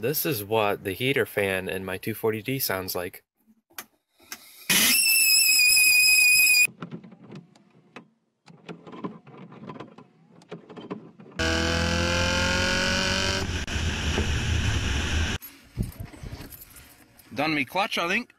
This is what the heater fan in my 240D sounds like. Done me clutch, I think.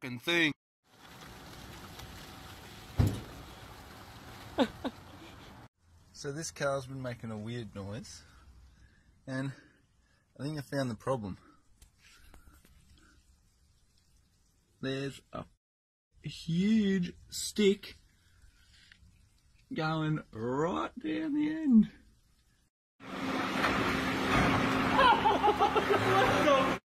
Fucking thing. so this car's been making a weird noise, and I think I found the problem. There's a huge stick going right down the end.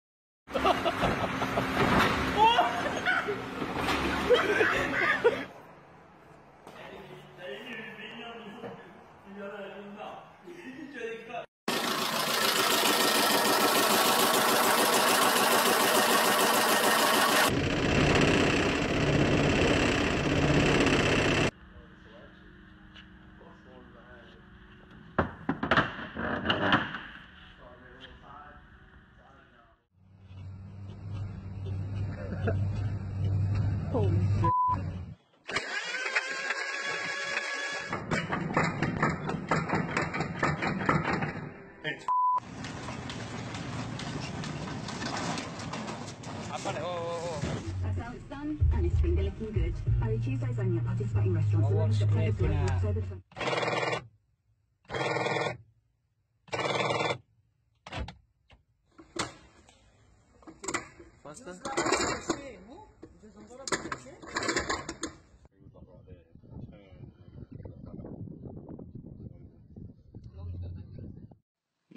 That's how it's done, and it's finger looking good. Only Tuesdays only at participating restaurants. Oh, what's September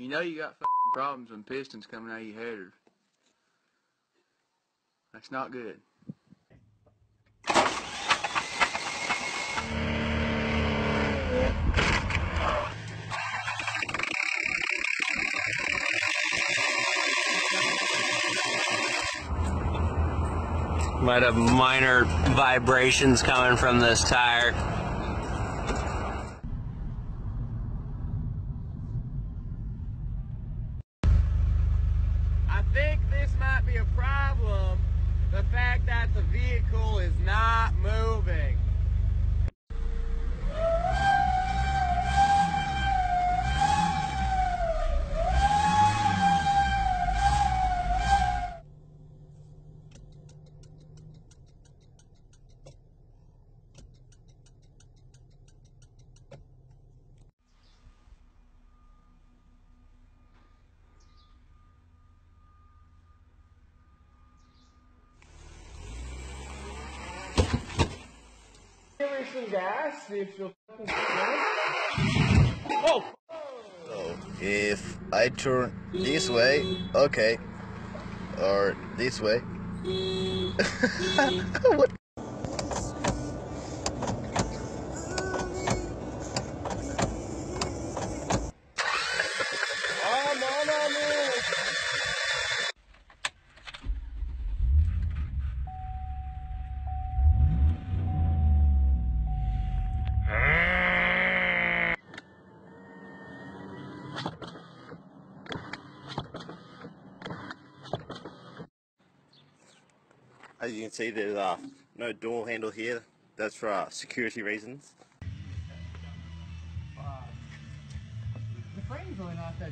You know you got problems when pistons coming out of your header. That's not good. Might have minor vibrations coming from this tire. I think this might be a problem. The fact that the vehicle is not moving. Oh. So if I turn this way, okay, or this way. what? As you can see, there's uh, no door handle here. That's for uh, security reasons. The frame's really not that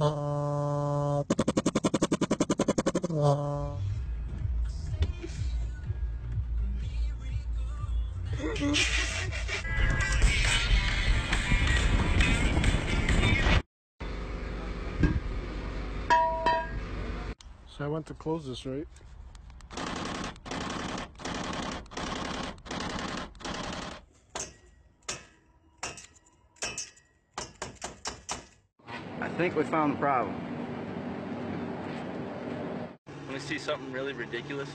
Oh. So I want to close this, right? I think we found the problem. Let me see something really ridiculous.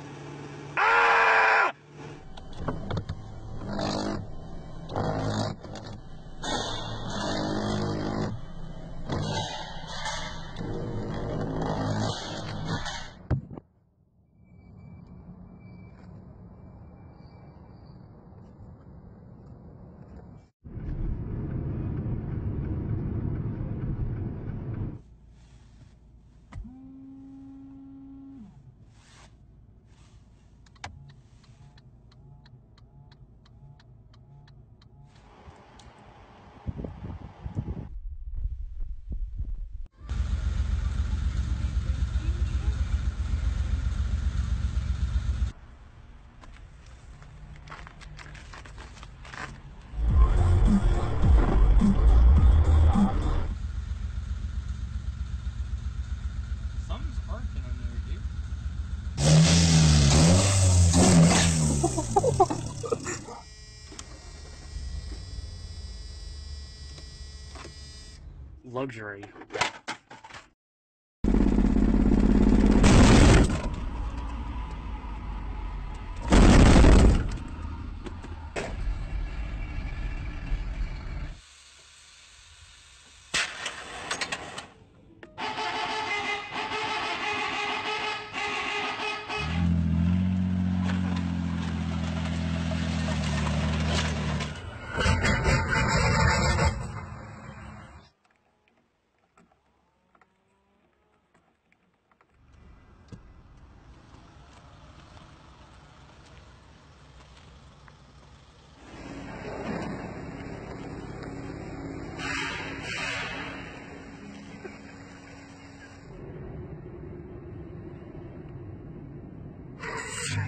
Luxury.